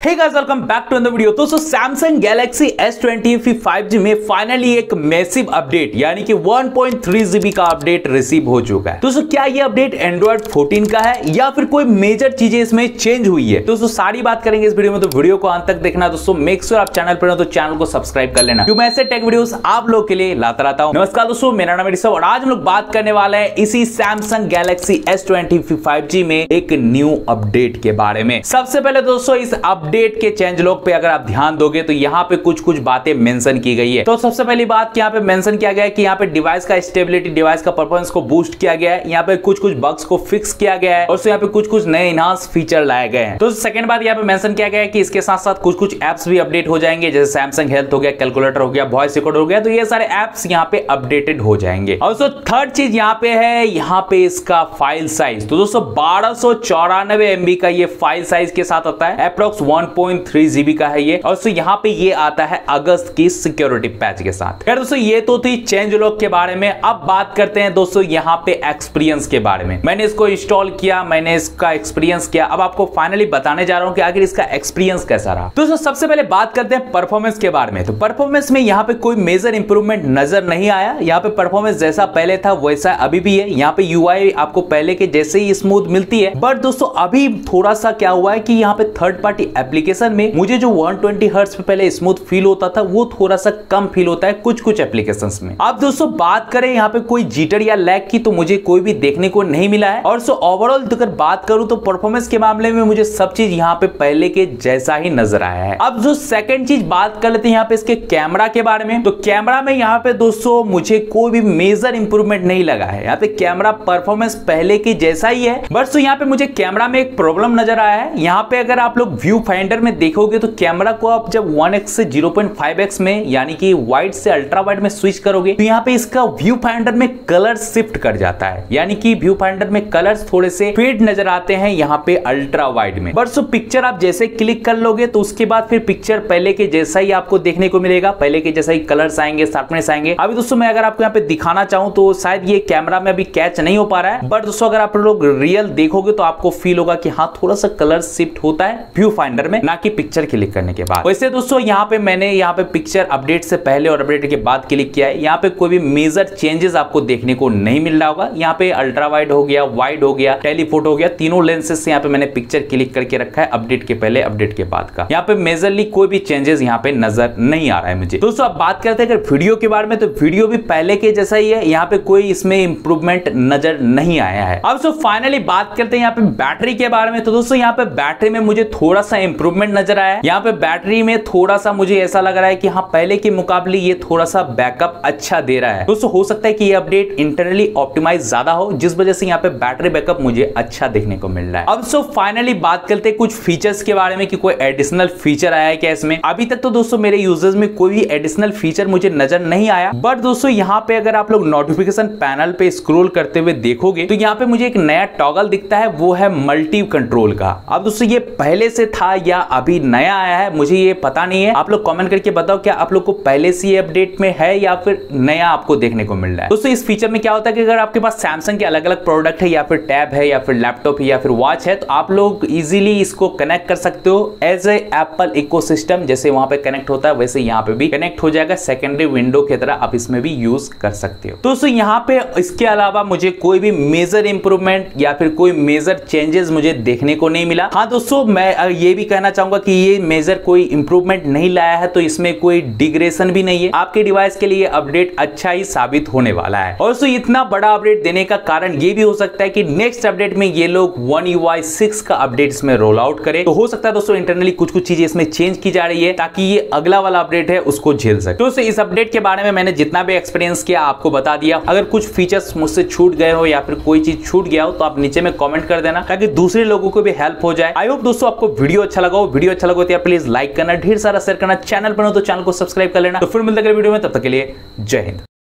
Hey guys welcome back to the video दोस्तों Samsung Galaxy S20 5G में finally एक massive update यानी कि 1.3 जीबी का अपडेट रिसीव हो चुका है। दोस्तों, क्या ये अपडेट एंड्रॉइड 14 का है या फिर कोई मेजर चीज़ें इसमें चेंज हुई है? दोस्तों, सारी बात करेंगे इस वीडियो में तो वीडियो को अंत तक देखना। दोस्तों मेक श्योर आप चैनल पर हो तो चैनल को सब्सक्राइब कर लेना। क्योंकि ऐसे टेक वीडियो आप लोग के लिए लाता रहता हूँ। नमस्कार दोस्तों, मेरा नाम ऋषभ और आज हम लोग बात करने वाले हैं इसी सैमसंग गैलेक्सी S20 5G में एक न्यू अपडेट के बारे में। सबसे पहले दोस्तों, इस अपडेट के चेंज लॉग पे अगर आप ध्यान दोगे तो यहाँ पे कुछ कुछ बातें मेंशन की गई है। तो सबसे पहली बात यहाँ पे मेंशन किया गया है कि यहाँ पे डिवाइस का स्टेबिलिटी डिवाइस का परफॉर्मेंस को बूस्ट किया गया है। यहाँ पे कुछ कुछ बग्स को फिक्स किया गया है और यहाँ पे कुछ कुछ नए इनहांस फीचर लाए गए हैं। तो सेकंड बात यहाँ पे मेंशन किया गया है कि इसके साथ साथ कुछ कुछ एप्स भी अपडेट हो जाएँगे, जैसे सैमसंग हेल्थ हो गया कैलकुलेटर हो गया वॉइस रिकॉर्ड हो गया तो ये सारे एप्स यहाँ पे अपडेटेड हो जाएँगे। और थर्ड चीज़ यहाँ पे है, यहाँ पे इसका फ़ाइल साइज़ तो दोस्तों, बारह सौ का ये फ़ाइल साइज़ के साथ आता है। अप्रोक्स 1.3 जीबी का है ये। और दोस्तों, यहाँ पे ये आता है अगस्त की सिक्योरिटी पैच के साथ। खैर दोस्तों, ये तो थी चेंज लॉक के बारे में। अब बात करते हैं दोस्तों, यहाँ पे एक्सपीरियंस के बारे में। मैंने इसको इंस्टॉल किया, मैंने इसका एक्सपीरियंस किया। अब आपको फाइनली बताने जा रहा हूँ कि आखिर इसका एक्सपीरियंस कैसा रहा। दोस्तों, सबसे पहले बात करते हैं परफॉर्मेंस के बारे में। तो परफॉर्मेंस में यहाँ पे कोई मेजर इंप्रूवमेंट नज़र नहीं आया। यहाँ पे परफॉर्मेंस जैसा पहले था, वैसा अभी भी है। यहाँ पे यूआई आपको पहले के जैसे ही स्मूथ मिलती है। बट दोस्तों, अभी थोड़ा सा क्या हुआ है कि यहाँ पे थर्ड पार्टी एप्लीकेशन में मुझे जो 120 हर्ट्ज पे पहले स्मूथ फील होता था, वो थोड़ा सा कम फील होता है कुछ कुछ एप्लीकेशंस में। अब दोस्तों, बात करें यहाँ पे कोई जीटर या लैग की तो मुझे कोई भी देखने को नहीं मिला है। और सो ओवरऑल अगर बात करूँ तो परफॉर्मेंस के मामले में मुझे सब चीज़ यहाँ पे पहले के जैसा ही नज़र आया है। अब जो सेकंड चीज़ बात कर लेते हैं यहाँ पे इसके कैमरा के बारे में। तो कैमरा में यहाँ पे दोस्तों, मुझे कोई भी मेजर इंप्रूवमेंट नहीं लगा है। यहाँ पे कैमरा परफॉर्मेंस पहले की जैसा ही है। बट तो यहाँ पे मुझे कैमरा में एक प्रॉब्लम नज़र आया है। यहाँ पे अगर आप लोग व्यू फाइंडर में देखोगे तो कैमरा को आप जब 1x से 0.5x में, यानी कि वाइड से अल्ट्रा वाइड में स्विच करोगे तो यहाँ पे इसका व्यू फाइंडर में कलर शिफ्ट कर जाता है। यानी कि व्यू फाइंडर में कलर्स थोड़े से फेड नज़र आते हैं यहाँ पे अल्ट्रा वाइड में। बट सो पिक्चर आप जैसे क्लिक कर लोगे तो उसके बाद फिर पिक्चर पहले के जैसा ही आपको देखने को मिलेगा। पहले के जैसा ही कलर्स आएँगे शार्पनेस आएँगे। अभी दोस्तों मैं अगर आपको यहाँ पे दिखाना चाहूँ तो शायद ये कैमरा में अभी कैच नहीं हो पा रहा है। बट दोस्तों अगर आप लोग रियल देखोगे तो आपको फील होगा कि हाँ थोड़ा सा कलर शिफ्ट होता है व्यू फाइंडर में ना कि पिक्चर क्लिक करने के बाद वैसे दोस्तों यहाँ पे मैंने यहाँ पे पिक्चर अपडेट से पहले और अपडेट के बाद क्लिक किया है यहाँ पे कोई भी मेजर चेंजेस आपको देखने को नहीं मिल रहा होगा यहाँ पे अल्ट्रा वाइड हो गया वाइड हो गया टेलीफोटो हो गया तीनों लेंसेज से यहाँ पे मैंने पिक्चर क्लिक करके रखा है अपडेट के पहले अपडेट के बाद का यहाँ पे मेजरली कोई भी चेंजेस यहाँ पे नज़र नहीं आ रहा है मुझे दोस्तों अब बात करते हैं अगर वीडियो के बारे में तो वीडियो भी पहले के जैसा ही है यहाँ पे कोई इसमें इंप्रूवमेंट नज़र नहीं आया है अब सो फाइनली बात करते हैं यहाँ पे बैटरी के बारे में तो दोस्तों यहाँ पे बैटरी में मुझे थोड़ा सा इंप्रूवमेंट नज़र आया यहाँ पे बैटरी में थोड़ा सा मुझे ऐसा लग रहा है कि हाँ पहले के मुकाबले ये थोड़ा सा बैकअप अच्छा दे रहा है। दोस्तों, हो सकता है कि ये अपडेट इंटरनली ऑप्टिमाइज ज़्यादा हो, जिस वजह से यहाँ पे बैटरी बैकअप मुझे अच्छा देखने को मिल रहा है। अब सो फाइनली बात करते हैं कुछ फीचर्स के बारे में कि कोई एडिशनल फीचर आया है क्या इसमें। अभी तक तो दोस्तों मेरे यूज़र्स में कोई भी एडिशनल फीचर मुझे नज़र नहीं आया बट दोस्तों यहाँ पे अगर आप लोग नोटिफिकेशन पैनल पे स्क्रोल करते हुए देखोगे तो यहाँ पे मुझे एक नया टॉगल दिखता है, वो है मल्टी कंट्रोल का। अब दोस्तों ये पहले से था या अभी नया आया है, मुझे ये पता नहीं है। आप लोग कमेंट करके बताओ, क्या आप लोग को पहले से अपडेट में है या फिर नया आपको देखने को मिल रहा है? दोस्तों, इस फीचर में क्या होता है कि अगर आपके पास सैमसंग के अलग अलग प्रोडक्ट है या फिर टैब है या फिर लैपटॉप है या फिर वॉच है तो आप लोग इजीली इसको कनेक्ट कर सकते हो एज ए एप्पल इकोसिस्टम जैसे वहाँ पे कनेक्ट होता है, वैसे यहाँ पे भी कनेक्ट हो जाएगा। सेकेंडरी विंडो की तरह आप इसमें भी यूज़ कर सकते हो। दोस्तों, यहाँ पे इसके अलावा मुझे कोई भी मेजर इंप्रूवमेंट या फिर कोई मेजर चेंजेस मुझे देखने को नहीं मिला। हाँ दोस्तों, मैं ये भी कहना चाहूँगा कि ये मेजर कोई इंप्रूवमेंट नहीं लाया है तो इसमें कोई डिग्रेशन भी नहीं है। आपके डिवाइस के लिए अपडेट अच्छा ही साबित होने वाला है। और इतना बड़ा अपडेट देने का कारण ये भी हो सकता है कि नेक्स्ट अपडेट में ये लोग वन यू सिक्स का अपडेट इसमें रोल आउट करे। तो हो सकता है दोस्तों इंटरनली कुछ कुछ चीज़ें इसमें चेंज की जा रही है, ताकि ये अगला वाला अपडेट है, उसको झेल सके। दोस्तों, इस अपडेट के बारे में मैंने जितना भी एक्सपीरियंस किया, आपको बता दिया। अगर कुछ फीचर्स मुझसे छूट गए हो या फिर कोई चीज़ छूट गया हो तो आप नीचे में कॉमेंट कर देना, ताकि दूसरे लोगों को भी हेल्प हो जाए। आई होप दोस्तों, आपको वीडियो अच्छा लगा हो, वीडियो अच्छा लगा हो तो प्लीज़ लाइक करना, ढेर सारा शेयर करना चैनल पर हो तो चैनल को सब्सक्राइब कर लेना। तो फिर मिलते वीडियो में, तब तक के लिए जय हिंद।